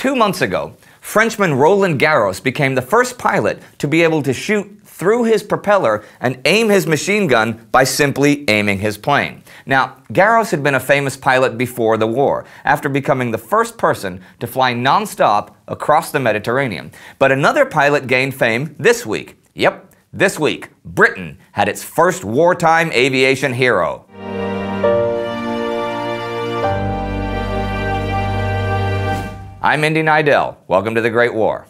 Two months ago, Frenchman Roland Garros became the first pilot to be able to shoot through his propeller and aim his machine gun by simply aiming his plane. Now, Garros had been a famous pilot before the war, after becoming the first person to fly nonstop across the Mediterranean. But another pilot gained fame this week. Yep, this week, Britain had its first wartime aviation hero. I'm Indy Neidell. Welcome to the Great War.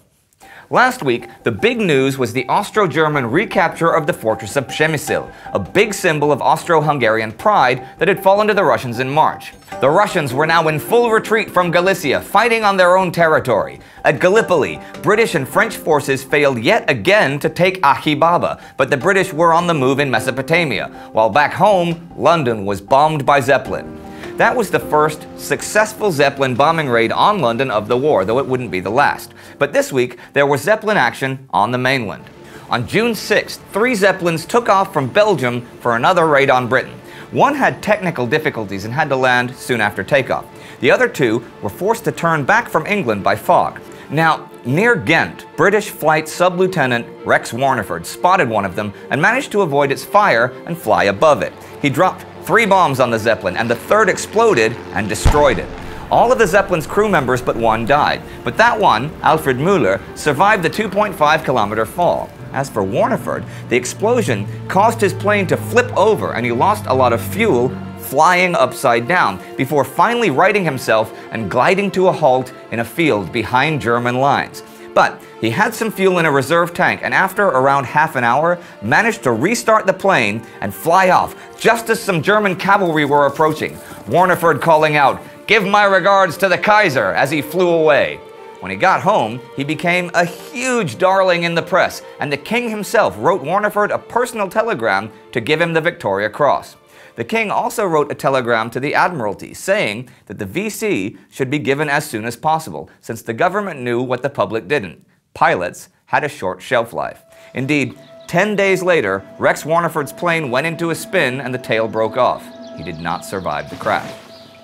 Last week, the big news was the Austro-German recapture of the fortress of Przemyśl, a big symbol of Austro-Hungarian pride that had fallen to the Russians in March. The Russians were now in full retreat from Galicia, fighting on their own territory. At Gallipoli, British and French forces failed yet again to take Achi Baba, but the British were on the move in Mesopotamia, while back home, London was bombed by Zeppelin. That was the first successful Zeppelin bombing raid on London of the war, though it wouldn't be the last. But this week, there was Zeppelin action on the mainland. On June 6th, three Zeppelins took off from Belgium for another raid on Britain. One had technical difficulties and had to land soon after takeoff. The other two were forced to turn back from England by fog. Now, near Ghent, British Flight Sub-Lieutenant Rex Warneford spotted one of them and managed to avoid its fire and fly above it. He dropped three bombs on the Zeppelin, and the third exploded and destroyed it. All of the Zeppelin's crew members but one died, but that one, Alfred Müller, survived the 2.5 kilometer fall. As for Warneford, the explosion caused his plane to flip over and he lost a lot of fuel flying upside down before finally righting himself and gliding to a halt in a field behind German lines. But he had some fuel in a reserve tank and after around half an hour managed to restart the plane and fly off just as some German cavalry were approaching. Warneford calling out, Give my regards to the Kaiser as he flew away. When he got home, he became a huge darling in the press, and the king himself wrote Warneford a personal telegram to give him the Victoria Cross. The king also wrote a telegram to the Admiralty saying that the VC should be given as soon as possible, since the government knew what the public didn't. Pilots had a short shelf life. Indeed, 10 days later, Rex Warneford's plane went into a spin and the tail broke off. He did not survive the crash.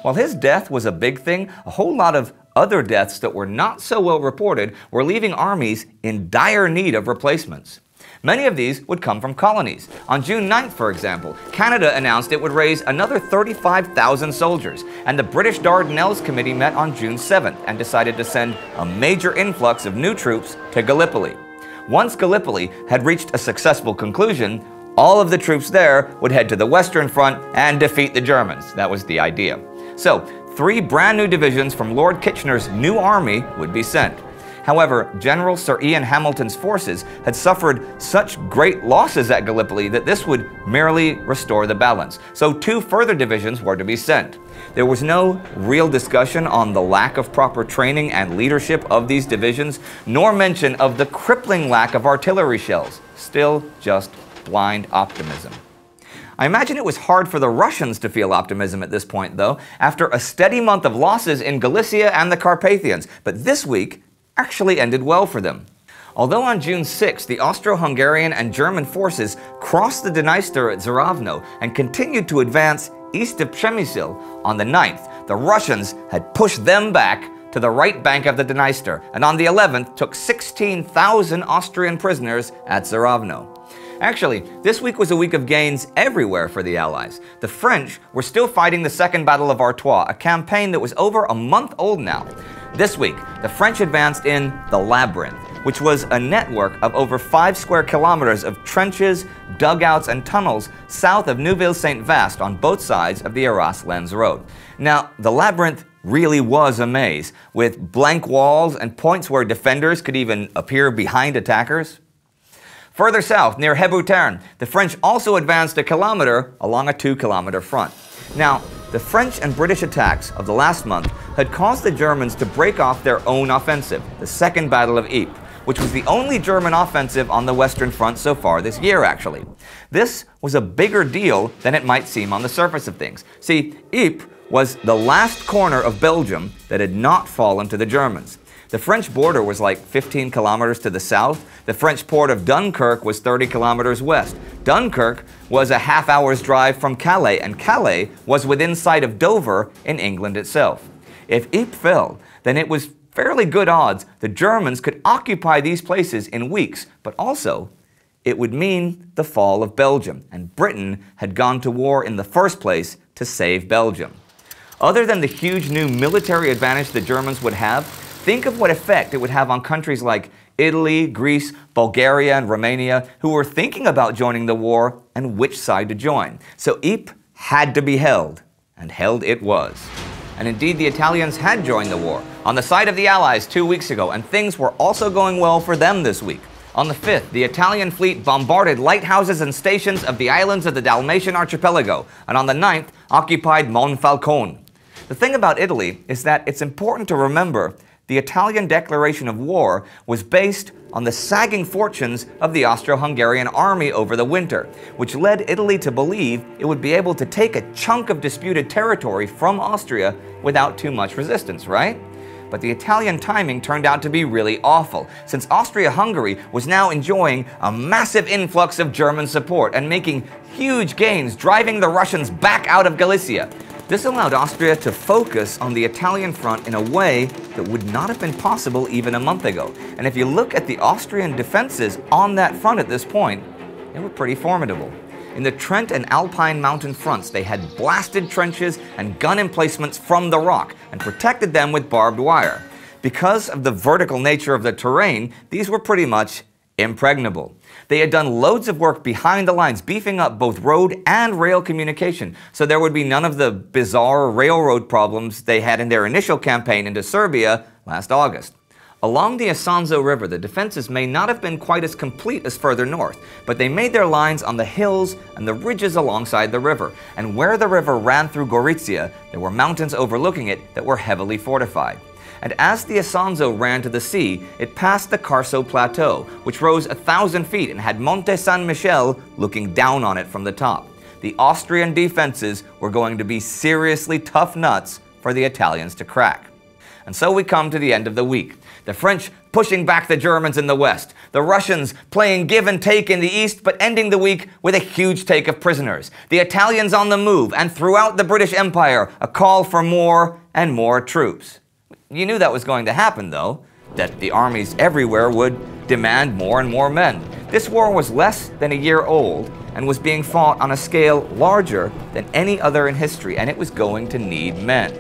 While his death was a big thing, a whole lot of other deaths that were not so well reported were leaving armies in dire need of replacements. Many of these would come from colonies. On June 9th, for example, Canada announced it would raise another 35,000 soldiers, and the British Dardanelles Committee met on June 7th and decided to send a major influx of new troops to Gallipoli. Once Gallipoli had reached a successful conclusion, all of the troops there would head to the Western Front and defeat the Germans. That was the idea. So, three brand new divisions from Lord Kitchener's new army would be sent. However, General Sir Ian Hamilton's forces had suffered such great losses at Gallipoli that this would merely restore the balance. So two further divisions were to be sent. There was no real discussion on the lack of proper training and leadership of these divisions, nor mention of the crippling lack of artillery shells. Still just blind optimism. I imagine it was hard for the Russians to feel optimism at this point, though, after a steady month of losses in Galicia and the Carpathians. But this week, actually ended well for them. Although on June 6, the Austro-Hungarian and German forces crossed the Dniester at Zaravno and continued to advance east of Przemyśl, on the 9th, the Russians had pushed them back to the right bank of the Dniester, and on the 11th took 16,000 Austrian prisoners at Zaravno. Actually, this week was a week of gains everywhere for the Allies. The French were still fighting the Second Battle of Artois, a campaign that was over a month old now. This week, the French advanced in the Labyrinth, which was a network of over five square kilometers of trenches, dugouts, and tunnels south of Neuville-Saint-Vaast on both sides of the Arras-Lens Road. Now, the Labyrinth really was a maze, with blank walls and points where defenders could even appear behind attackers. Further south, near Hebuterne, the French also advanced a kilometer along a two kilometer front. Now, the French and British attacks of the last month had caused the Germans to break off their own offensive, the Second Battle of Ypres, which was the only German offensive on the Western Front so far this year, actually. This was a bigger deal than it might seem on the surface of things. See, Ypres was the last corner of Belgium that had not fallen to the Germans. The French border was like 15 kilometers to the south. The French port of Dunkirk was 30 kilometers west. Dunkirk was a half hour's drive from Calais, and Calais was within sight of Dover in England itself. If Ypres fell, then it was fairly good odds the Germans could occupy these places in weeks, but also it would mean the fall of Belgium, and Britain had gone to war in the first place to save Belgium. Other than the huge new military advantage the Germans would have, think of what effect it would have on countries like Italy, Greece, Bulgaria, and Romania, who were thinking about joining the war and which side to join. So Ypres had to be held, and held it was. And indeed, the Italians had joined the war on the side of the Allies two weeks ago, and things were also going well for them this week. On the 5th, the Italian fleet bombarded lighthouses and stations of the islands of the Dalmatian archipelago, and on the 9th, occupied Monfalcone. The thing about Italy is that it's important to remember the Italian declaration of war was based on the sagging fortunes of the Austro-Hungarian army over the winter, which led Italy to believe it would be able to take a chunk of disputed territory from Austria without too much resistance, right? But the Italian timing turned out to be really awful, since Austria-Hungary was now enjoying a massive influx of German support and making huge gains, driving the Russians back out of Galicia. This allowed Austria to focus on the Italian front in a way that would not have been possible even a month ago. And if you look at the Austrian defenses on that front at this point, they were pretty formidable. In the Trent and Alpine mountain fronts, they had blasted trenches and gun emplacements from the rock and protected them with barbed wire. Because of the vertical nature of the terrain, these were pretty much impregnable. They had done loads of work behind the lines, beefing up both road and rail communication, so there would be none of the bizarre railroad problems they had in their initial campaign into Serbia last August. Along the Isonzo River, the defenses may not have been quite as complete as further north, but they made their lines on the hills and the ridges alongside the river, and where the river ran through Gorizia, there were mountains overlooking it that were heavily fortified and as the Isonzo ran to the sea, it passed the Carso Plateau, which rose a thousand feet and had Monte San Michele looking down on it from the top. The Austrian defenses were going to be seriously tough nuts for the Italians to crack. And so we come to the end of the week. The French pushing back the Germans in the west, the Russians playing give and take in the east, but ending the week with a huge take of prisoners, the Italians on the move, and throughout the British Empire, a call for more and more troops. You knew that was going to happen, though, that the armies everywhere would demand more and more men. This war was less than a year old and was being fought on a scale larger than any other in history, and it was going to need men.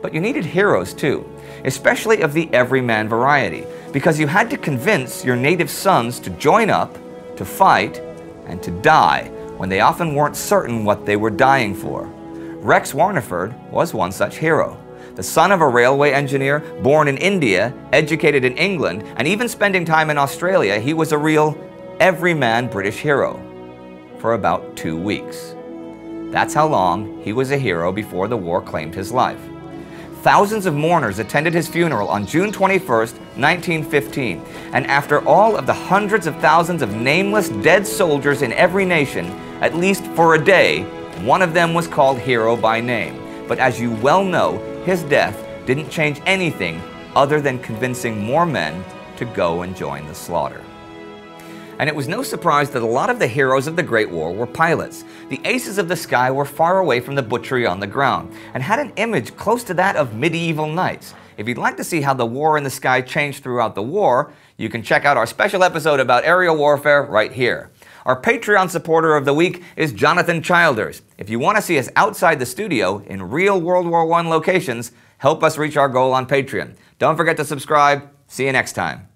But you needed heroes too, especially of the everyman variety, because you had to convince your native sons to join up, to fight, and to die when they often weren't certain what they were dying for. Rex Warneford was one such hero the son of a railway engineer, born in India, educated in England, and even spending time in Australia, he was a real everyman British hero for about two weeks. That's how long he was a hero before the war claimed his life. Thousands of mourners attended his funeral on June 21, 1915, and after all of the hundreds of thousands of nameless dead soldiers in every nation, at least for a day, one of them was called hero by name. But as you well know, his death didn't change anything other than convincing more men to go and join the slaughter. And it was no surprise that a lot of the heroes of the Great War were pilots. The aces of the sky were far away from the butchery on the ground and had an image close to that of medieval knights. If you'd like to see how the war in the sky changed throughout the war, you can check out our special episode about aerial warfare right here. Our Patreon supporter of the week is Jonathan Childers. If you want to see us outside the studio in real World War I locations, help us reach our goal on Patreon. Don't forget to subscribe. See you next time.